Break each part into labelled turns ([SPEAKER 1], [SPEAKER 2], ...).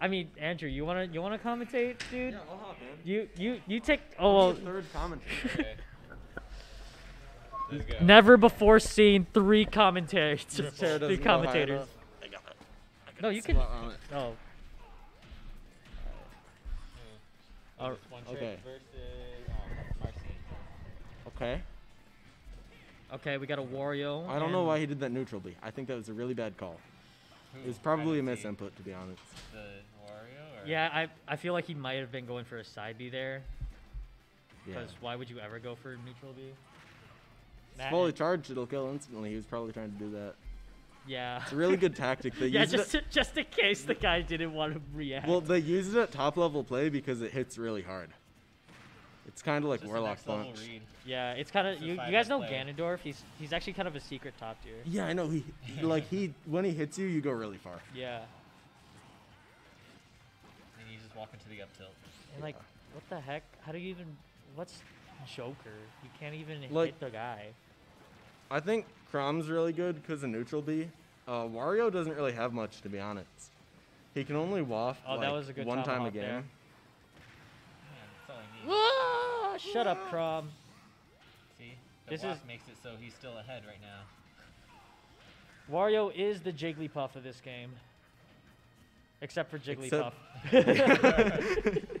[SPEAKER 1] I mean, Andrew, you wanna you wanna commentate, dude?
[SPEAKER 2] Yeah, I'll hop in.
[SPEAKER 1] You you you take. Oh well.
[SPEAKER 2] third commentator.
[SPEAKER 3] Okay. Let's go.
[SPEAKER 1] Never before seen three commentators. Three
[SPEAKER 2] doesn't go high
[SPEAKER 1] commentators.
[SPEAKER 2] enough.
[SPEAKER 1] No, you can.
[SPEAKER 2] Spot on it.
[SPEAKER 1] Oh. Alright,
[SPEAKER 3] Just
[SPEAKER 2] okay.
[SPEAKER 3] versus um,
[SPEAKER 2] Okay.
[SPEAKER 1] okay. We got a Wario.
[SPEAKER 2] I don't know why he did that neutral B. I think that was a really bad call.
[SPEAKER 3] Who?
[SPEAKER 2] It was probably a
[SPEAKER 3] didn't
[SPEAKER 2] misinput, to be honest.
[SPEAKER 3] The Wario or?
[SPEAKER 1] Yeah, I I feel like he might have been going for a side B there.
[SPEAKER 2] Yeah.
[SPEAKER 1] Because why would you ever go for neutral B?
[SPEAKER 2] It's fully charged, it'll kill instantly. He was probably trying to do that.
[SPEAKER 1] Yeah.
[SPEAKER 2] It's a really good tactic. They
[SPEAKER 1] yeah, just
[SPEAKER 2] it.
[SPEAKER 1] just in case the guy didn't want to react.
[SPEAKER 2] Well, they use it at top level play because it hits really hard. It's kind of like
[SPEAKER 3] Just a
[SPEAKER 2] Warlock Punch.
[SPEAKER 1] yeah, it's kind of you. You guys know
[SPEAKER 3] up play.
[SPEAKER 1] Ganondorf. He's he's actually kind of a secret top tier.
[SPEAKER 2] Yeah, I know. He he- like he when he hits you, you go really far.
[SPEAKER 1] Yeah.
[SPEAKER 3] And you walk into the up tilt.
[SPEAKER 1] And like, what the heck? How do you even? What's Joker? You can't even
[SPEAKER 2] Like-
[SPEAKER 1] hit the guy.
[SPEAKER 2] I think Chrom's really good because of neutral B. Uh, Wario doesn't really have much, to be honest. He can only waft
[SPEAKER 1] Oh,
[SPEAKER 2] like,
[SPEAKER 1] that was a good
[SPEAKER 2] one time a game.
[SPEAKER 1] there.
[SPEAKER 3] Man, that's all I need.
[SPEAKER 1] Ah, shut up, Chrom.
[SPEAKER 3] See? The
[SPEAKER 1] This
[SPEAKER 3] this
[SPEAKER 1] is-
[SPEAKER 3] makes it so he's still ahead right now.
[SPEAKER 1] Wario is the Jigglypuff of this game. Except for Jigglypuff.
[SPEAKER 2] Except-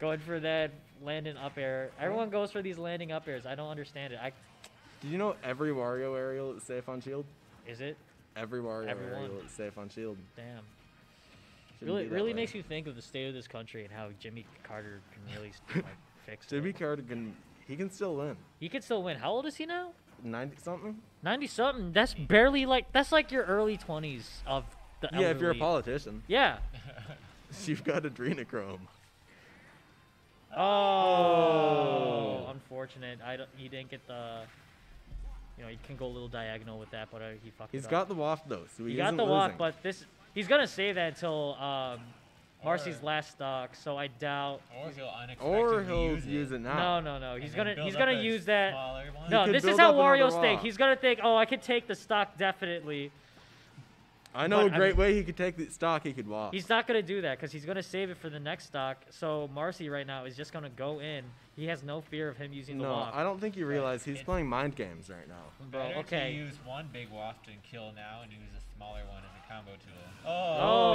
[SPEAKER 1] Going for that landing up air. Everyone goes for these landing up airs. I don't understand it. I
[SPEAKER 2] Did you know every Wario aerial is safe on shield?
[SPEAKER 1] is it?
[SPEAKER 2] Every Wario
[SPEAKER 1] Everyone.
[SPEAKER 2] aerial is safe on shield.
[SPEAKER 1] Damn.
[SPEAKER 2] Shouldn't
[SPEAKER 1] Really, really
[SPEAKER 2] way.
[SPEAKER 1] makes you think of the state of this country and how Jimmy Carter can really like fix it.
[SPEAKER 2] Jimmy Carter can he can still win.
[SPEAKER 1] He could still win. How old is he now?
[SPEAKER 2] Ninety something.
[SPEAKER 1] 90 something. That's barely like that's like your early 20s of the
[SPEAKER 2] Yeah, if you're a politician,
[SPEAKER 1] Yeah.
[SPEAKER 2] you've got adrenochrome.
[SPEAKER 1] Oh, unfortunate. I don't. He didn't get the. You know, he can go a little diagonal with that, but uh, he fucked
[SPEAKER 2] He's
[SPEAKER 1] it up.
[SPEAKER 2] got the waft though, so he,
[SPEAKER 1] He got
[SPEAKER 2] isn't
[SPEAKER 1] the walk,
[SPEAKER 2] losing.
[SPEAKER 1] but this he's gonna save that until um, Marcie's
[SPEAKER 3] Or-
[SPEAKER 1] last stock. So I doubt.
[SPEAKER 3] Or he'll unexpectedly
[SPEAKER 2] or he'll
[SPEAKER 3] use,
[SPEAKER 2] use it
[SPEAKER 1] No,
[SPEAKER 2] now.
[SPEAKER 1] no, no.
[SPEAKER 3] no.
[SPEAKER 1] He's gonna he's gonna use that. No, this is how Wario's think. He's gonna think, oh, I could take the stock definitely.
[SPEAKER 2] I know
[SPEAKER 1] But,
[SPEAKER 2] a
[SPEAKER 1] I
[SPEAKER 2] great
[SPEAKER 1] mean-
[SPEAKER 2] way he could take the stock. He could walk.
[SPEAKER 1] He's not gonna do that because he's gonna save it for the next stock. So Marcie right now is just gonna go in. He has no fear of him using the
[SPEAKER 2] no. I don't think you realize he's
[SPEAKER 3] It-
[SPEAKER 2] playing mind games right now.
[SPEAKER 1] Bro, okay.
[SPEAKER 3] to use one big waft and kill now and use a smaller one as a combo tool.
[SPEAKER 1] Oh,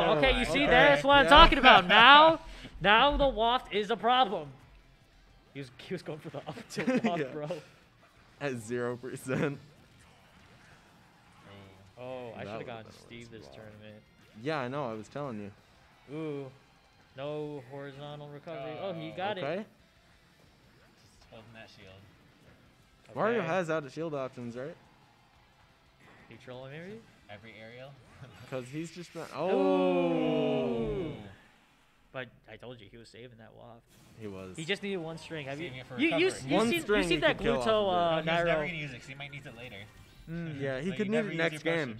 [SPEAKER 3] Oh,
[SPEAKER 1] okay. You see,
[SPEAKER 2] mind.
[SPEAKER 1] that's what I'm talking about. Now, now the waft is a problem. He was he was going for the up tilt waft,
[SPEAKER 2] Yeah.
[SPEAKER 1] bro.
[SPEAKER 2] At zero percent.
[SPEAKER 3] Oh.
[SPEAKER 1] Oh, I should have
[SPEAKER 2] would've
[SPEAKER 1] gone Steve this
[SPEAKER 2] of waft.
[SPEAKER 1] tournament.
[SPEAKER 2] Yeah, I know. I was telling you.
[SPEAKER 1] Ooh, no horizontal recovery. Oh, he got
[SPEAKER 2] okay.
[SPEAKER 1] it.
[SPEAKER 3] Just holding that shield.
[SPEAKER 2] Mario has out of shield options, right?
[SPEAKER 1] You trolling maybe?
[SPEAKER 3] Every aerial.
[SPEAKER 2] Because he's just been.
[SPEAKER 1] Ooh.
[SPEAKER 2] Oh.
[SPEAKER 1] But I told you he was saving that waft.
[SPEAKER 2] He was.
[SPEAKER 1] He just needed one string. Have you?
[SPEAKER 3] Saving it for
[SPEAKER 1] You you, you
[SPEAKER 2] One
[SPEAKER 1] seen,
[SPEAKER 2] string
[SPEAKER 1] you seen that
[SPEAKER 2] could kill
[SPEAKER 1] Gluto uh,
[SPEAKER 3] No, he's never gonna use it 'cause he might need it later.
[SPEAKER 1] Mm.
[SPEAKER 2] yeah, he
[SPEAKER 3] So
[SPEAKER 2] could need it next game.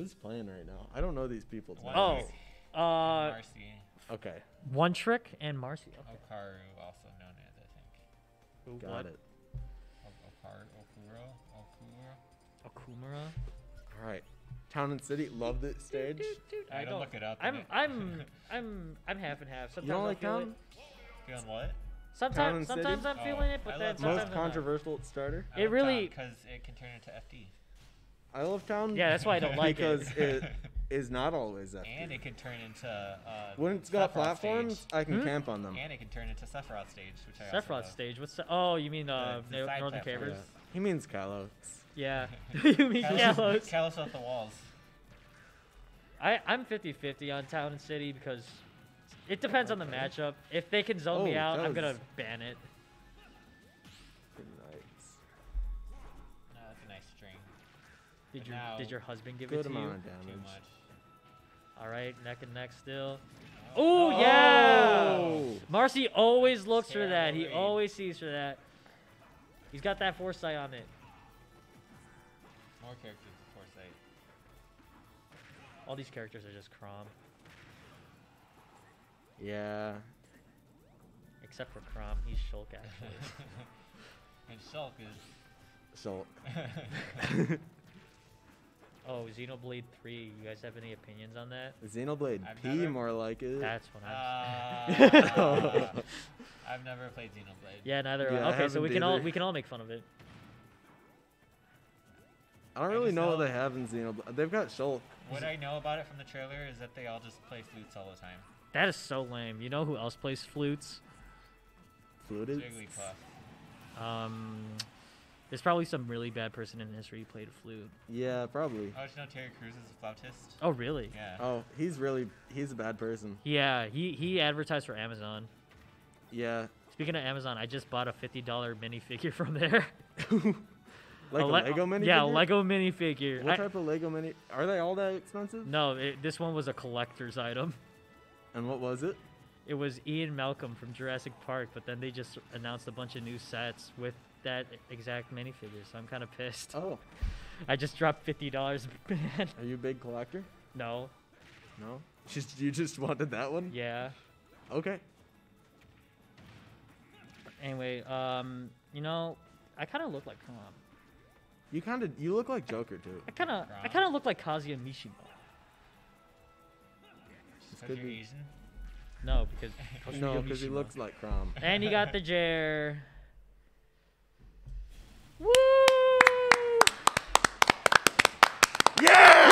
[SPEAKER 3] Potion.
[SPEAKER 2] Who's playing right now? I don't know these people. to
[SPEAKER 1] Oh,
[SPEAKER 2] honest.
[SPEAKER 1] uh,
[SPEAKER 3] Marcie.
[SPEAKER 2] Okay,
[SPEAKER 1] 1Trick and Marcie. Okay.
[SPEAKER 3] Okaru, also known as, I think.
[SPEAKER 2] Got
[SPEAKER 1] what?
[SPEAKER 2] it.
[SPEAKER 3] O- Okaru, Okuro, Okura.
[SPEAKER 1] Okumura.
[SPEAKER 2] All right, Town and City. Love this stage.
[SPEAKER 1] Dude, dude,
[SPEAKER 3] I
[SPEAKER 1] I
[SPEAKER 3] don't
[SPEAKER 1] don't.
[SPEAKER 3] look it up.
[SPEAKER 1] I'm
[SPEAKER 3] and it-
[SPEAKER 1] I'm I'm I'm half and half. Sometimes
[SPEAKER 2] You don't like Town?
[SPEAKER 3] Feeling what?
[SPEAKER 1] Sometimes, sometimes
[SPEAKER 2] City?
[SPEAKER 1] I'm feeling
[SPEAKER 3] Oh,
[SPEAKER 1] it, but
[SPEAKER 3] I
[SPEAKER 1] then sometimes
[SPEAKER 2] Most
[SPEAKER 1] I'm not.
[SPEAKER 2] controversial starter.
[SPEAKER 1] It really-
[SPEAKER 3] because it can turn into FD,
[SPEAKER 2] I love Town.
[SPEAKER 1] Yeah, that's why I don't like it.
[SPEAKER 2] because
[SPEAKER 1] it.
[SPEAKER 2] it is not always FD.
[SPEAKER 3] and it can turn into. Uh,
[SPEAKER 2] when it's got
[SPEAKER 3] Sephiroth
[SPEAKER 2] platforms,
[SPEAKER 3] stage.
[SPEAKER 2] I can
[SPEAKER 1] Hmm?
[SPEAKER 2] camp on them.
[SPEAKER 3] and it can turn into Sephiroth stage, which I also
[SPEAKER 1] Sephiroth
[SPEAKER 3] love.
[SPEAKER 1] stage. What's the, oh you mean uh
[SPEAKER 3] The- the
[SPEAKER 1] Northern
[SPEAKER 3] platforms.
[SPEAKER 1] Cavers?
[SPEAKER 2] Yeah. He means Kalos.
[SPEAKER 1] Yeah. you mean
[SPEAKER 3] Kalos,
[SPEAKER 1] Kalos?
[SPEAKER 3] Kalos off the walls.
[SPEAKER 1] I I'm 50-50 on Town and City because it depends on the matchup. If they can zone me
[SPEAKER 2] Oh,
[SPEAKER 1] out, I'm gonna ban it. Did your
[SPEAKER 3] now-
[SPEAKER 1] did your husband give
[SPEAKER 2] Good
[SPEAKER 1] it to
[SPEAKER 2] amount
[SPEAKER 1] you?
[SPEAKER 2] of
[SPEAKER 3] Too much.
[SPEAKER 1] All right, neck and neck still.
[SPEAKER 3] Oh,
[SPEAKER 1] Oh yeah!
[SPEAKER 2] Oh.
[SPEAKER 1] Marcie always looks for that. He always sees for that. He's got that foresight on it.
[SPEAKER 3] More characters with foresight.
[SPEAKER 1] All these characters are just Chrom,
[SPEAKER 2] Yeah.
[SPEAKER 1] except for Chrom. He's Shulk actually.
[SPEAKER 3] and Shulk is.
[SPEAKER 2] So
[SPEAKER 1] Oh, Xenoblade 3. You guys have any opinions on that?
[SPEAKER 2] Xenoblade
[SPEAKER 3] I've
[SPEAKER 2] P,
[SPEAKER 3] never-
[SPEAKER 2] more like it.
[SPEAKER 1] That's what I'm.
[SPEAKER 3] Uh, I've never played Xenoblade.
[SPEAKER 1] yeah, neither.
[SPEAKER 2] Yeah, I
[SPEAKER 1] okay, so we
[SPEAKER 2] haven't
[SPEAKER 1] can all we can all make fun of it.
[SPEAKER 2] I don't
[SPEAKER 3] I
[SPEAKER 2] really
[SPEAKER 3] just
[SPEAKER 2] know what
[SPEAKER 3] know-
[SPEAKER 2] they have in Xenoblade. They've got Shulk.
[SPEAKER 3] What I know about it from the trailer is that they all just play flutes all the time.
[SPEAKER 1] That is so lame. You know who else plays flutes?
[SPEAKER 2] Flutes?
[SPEAKER 3] Jigglypuff.
[SPEAKER 1] Um, there's probably some really bad person in history who played a flute.
[SPEAKER 2] Yeah, probably.
[SPEAKER 3] Oh, did you know Terry Crews is a flautist?
[SPEAKER 1] Oh, really?
[SPEAKER 3] Yeah.
[SPEAKER 2] Oh, he's really he's a bad person.
[SPEAKER 1] Yeah, he he advertised for Amazon.
[SPEAKER 2] Yeah,
[SPEAKER 1] Speaking of Amazon, I just bought a fifty dollar minifigure from there.
[SPEAKER 2] like a,
[SPEAKER 1] le-
[SPEAKER 2] Lego mini.
[SPEAKER 1] Yeah, a Lego minifigure.
[SPEAKER 2] What
[SPEAKER 1] I-
[SPEAKER 2] type of Lego mini? Are they all that expensive?
[SPEAKER 1] no, it, this one was a collector's item.
[SPEAKER 2] And what was it?
[SPEAKER 1] It was Ian Malcolm from Jurassic Park, but then they just announced a bunch of new sets with that exact minifigure. So I'm kind of pissed.
[SPEAKER 2] Oh,
[SPEAKER 1] I just dropped fifty dollars. man.
[SPEAKER 2] are you a big collector?
[SPEAKER 1] no.
[SPEAKER 2] No. Just you just wanted that one?
[SPEAKER 1] Yeah.
[SPEAKER 2] Okay.
[SPEAKER 1] Anyway, um, you know, I kind of look like Chrom.
[SPEAKER 2] You kind of you look like Joker too.
[SPEAKER 1] I kind of, I kind of look like Kazuya Mishima.
[SPEAKER 3] Because
[SPEAKER 2] could
[SPEAKER 3] you're
[SPEAKER 2] be.
[SPEAKER 3] Asian.
[SPEAKER 1] No, because
[SPEAKER 2] No, because he looks like Chrom.
[SPEAKER 1] And you got the Jer. Woo!
[SPEAKER 2] Yeah!